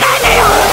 ないでよ